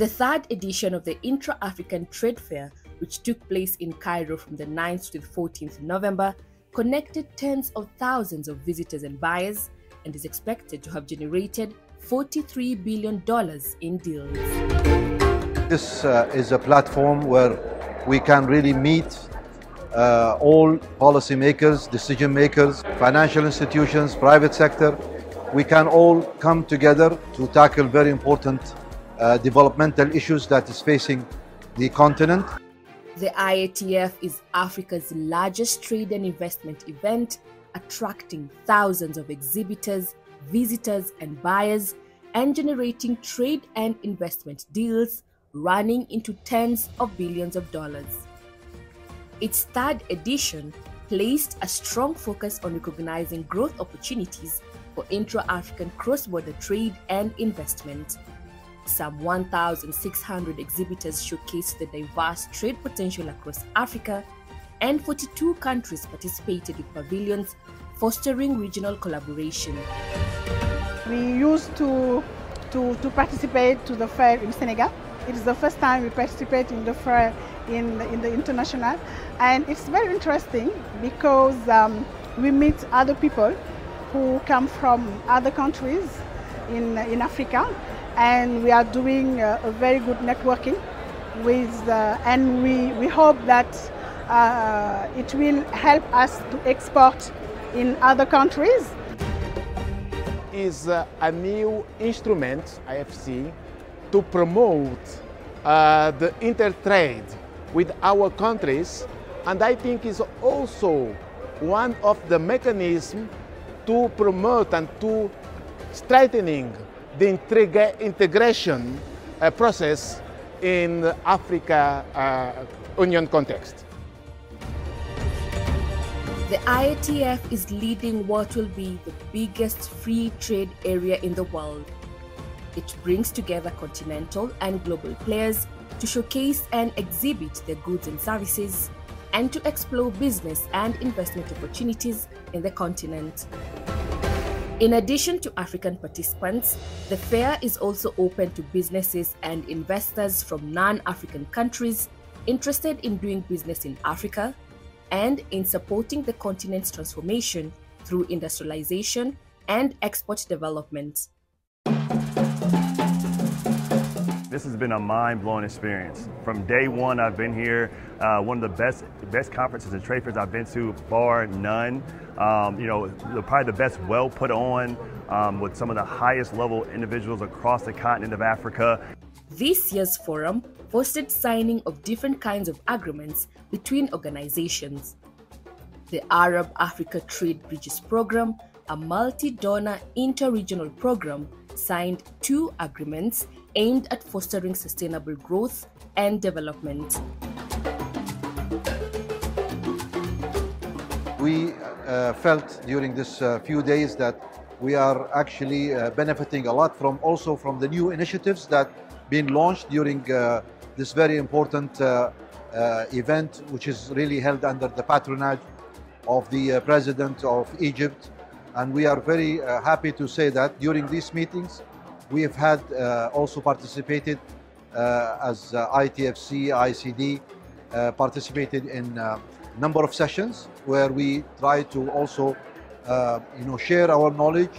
The third edition of the Intra African Trade Fair, which took place in Cairo from the 9th to the 14th November, connected tens of thousands of visitors and buyers and is expected to have generated $43 billion in deals. This uh, is a platform where we can really meet uh, all policymakers, decision makers, financial institutions, private sector. We can all come together to tackle very important uh, developmental issues that is facing the continent. The IATF is Africa's largest trade and investment event, attracting thousands of exhibitors, visitors, and buyers, and generating trade and investment deals running into tens of billions of dollars. Its third edition placed a strong focus on recognizing growth opportunities for intra African cross border trade and investment. Some 1,600 exhibitors showcased the diverse trade potential across Africa, and 42 countries participated with pavilions, fostering regional collaboration. We used to, to, to participate to the fair in Senegal. It is the first time we participate in the fair in, in the international, and it's very interesting because um, we meet other people who come from other countries in, in Africa and we are doing uh, a very good networking with, uh, and we, we hope that uh, it will help us to export in other countries. Is a new instrument, IFC, to promote uh, the intertrade with our countries, and I think is also one of the mechanisms to promote and to strengthening the integration uh, process in Africa uh, Union context. The IATF is leading what will be the biggest free trade area in the world. It brings together continental and global players to showcase and exhibit their goods and services and to explore business and investment opportunities in the continent. In addition to African participants, the fair is also open to businesses and investors from non African countries interested in doing business in Africa and in supporting the continent's transformation through industrialization and export development. This has been a mind-blowing experience. From day one, I've been here. Uh, one of the best best conferences and trade fairs I've been to, bar none. Um, you know, probably the best well put on um, with some of the highest level individuals across the continent of Africa. This year's forum hosted signing of different kinds of agreements between organizations. The Arab Africa Trade Bridges Program, a multi-donor inter-regional program, signed two agreements aimed at fostering sustainable growth and development. We uh, felt during this uh, few days that we are actually uh, benefiting a lot from also from the new initiatives that been launched during uh, this very important uh, uh, event, which is really held under the patronage of the President of Egypt. And we are very happy to say that during these meetings, we have had uh, also participated uh, as uh, ITFC, ICD, participated in a number of sessions where we try to also you know, share our knowledge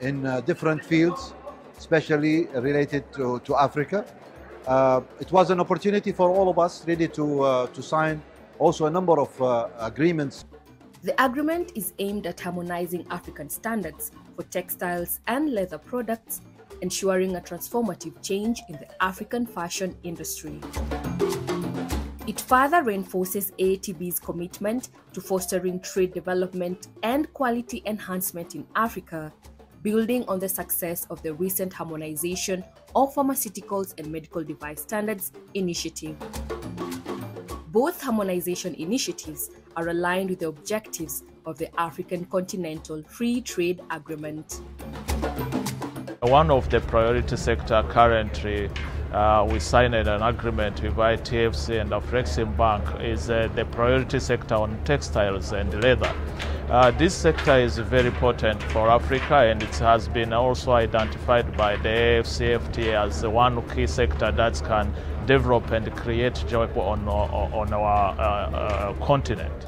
in different fields, especially related to, to Africa. Uh, it was an opportunity for all of us really to, uh, to sign also a number of uh, agreements. The agreement is aimed at harmonizing African standards for textiles and leather products ensuring a transformative change in the African fashion industry. It further reinforces AATB's commitment to fostering trade development and quality enhancement in Africa, building on the success of the recent harmonization of pharmaceuticals and medical device standards initiative. Both harmonization initiatives are aligned with the objectives of the African Continental Free Trade Agreement. One of the priority sector currently uh, we signed an agreement with ITFC and Afrexim Bank is uh, the priority sector on textiles and leather. Uh, this sector is very important for Africa and it has been also identified by the AFCFTA as one key sector that can develop and create job on, on our uh, uh, continent.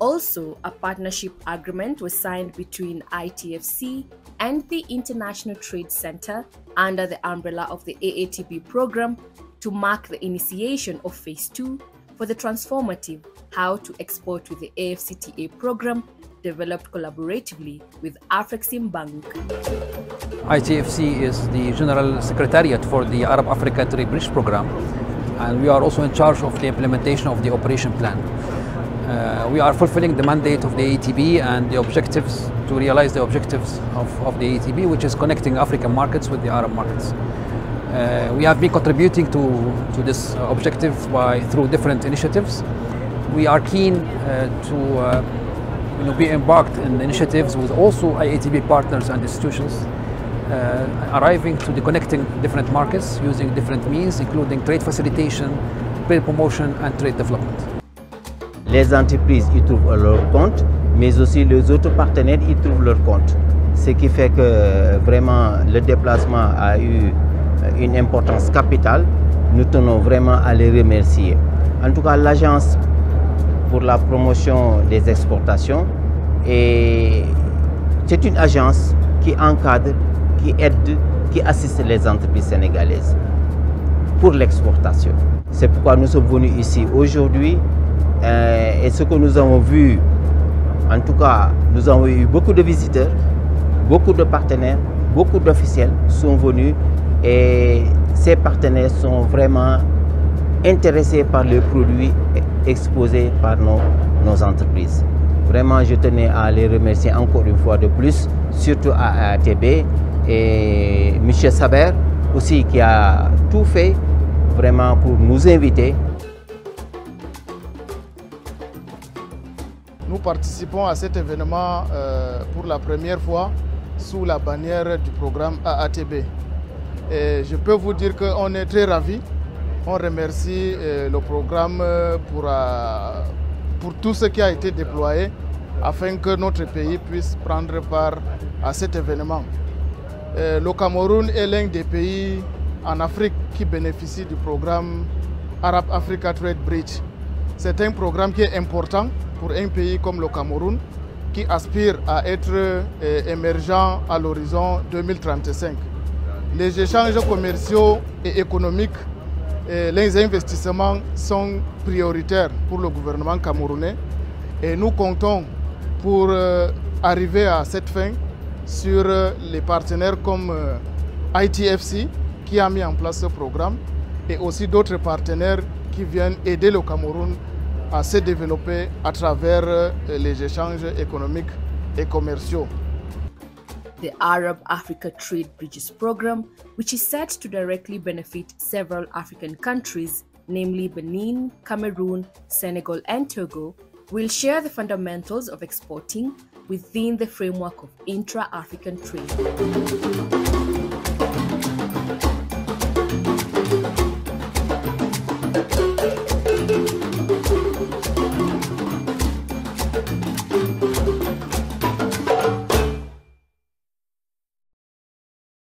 Also, a partnership agreement was signed between ITFC and the International Trade Center under the umbrella of the AATB program to mark the initiation of Phase 2 for the transformative How to Export with the AFCFTA program developed collaboratively with Afrexim Bank. ITFC is the General Secretariat for the Arab Africa Trade Bridge Program and we are also in charge of the implementation of the operation plan. Uh, we are fulfilling the mandate of the ATB and the objectives to realize the objectives of, of the ATB, which is connecting African markets with the Arab markets. Uh, we have been contributing to, to this objective by through different initiatives. We are keen uh, to uh, you know, be embarked in initiatives with also IATB partners and institutions, uh, arriving to the connecting different markets using different means, including trade facilitation, trade promotion, and trade development. Les entreprises y trouvent leur compte, mais aussi les autres partenaires y trouvent leur compte. Ce qui fait que vraiment le déplacement a eu une importance capitale. Nous tenons vraiment à les remercier. En tout cas, l'agence pour la promotion des exportations. C'est une agence qui encadre, qui aide, qui assiste les entreprises sénégalaises pour l'exportation. C'est pourquoi nous sommes venus ici aujourd'hui euh, et ce que nous avons vu, en tout cas, nous avons eu beaucoup de visiteurs, beaucoup de partenaires, beaucoup d'officiels sont venus et ces partenaires sont vraiment intéressés par les produits exposés par nos, nos entreprises. Vraiment, je tenais à les remercier encore une fois de plus, surtout à ATB et M. Saber aussi qui a tout fait vraiment pour nous inviter. Nous participons à cet événement euh, pour la première fois sous la bannière du programme AATB. Je peux vous dire qu'on est très ravis on remercie euh, le programme euh, pour, euh, pour tout ce qui a été déployé afin que notre pays puisse prendre part à cet événement. Le Cameroun est l'un des pays en Afrique qui bénéficie du programme Arab Africa Trade Bridge. C'est un programme qui est important pour un pays comme le Cameroun qui aspire à être émergent à l'horizon 2035. Les échanges commerciaux et économiques les investissements sont prioritaires pour le gouvernement camerounais et nous comptons pour euh, arriver à cette fin sur euh, les partenaires comme euh, ITFC qui a mis en place ce programme et aussi d'autres partenaires qui viennent aider le Cameroun à se développer à travers les échanges économiques et commerciaux. The Arab Africa Trade Bridges Program, which is set to directly benefit several African countries, namely Benin, Cameroon, Senegal, and Togo, will share the fundamentals of exporting within the framework of intra African trade.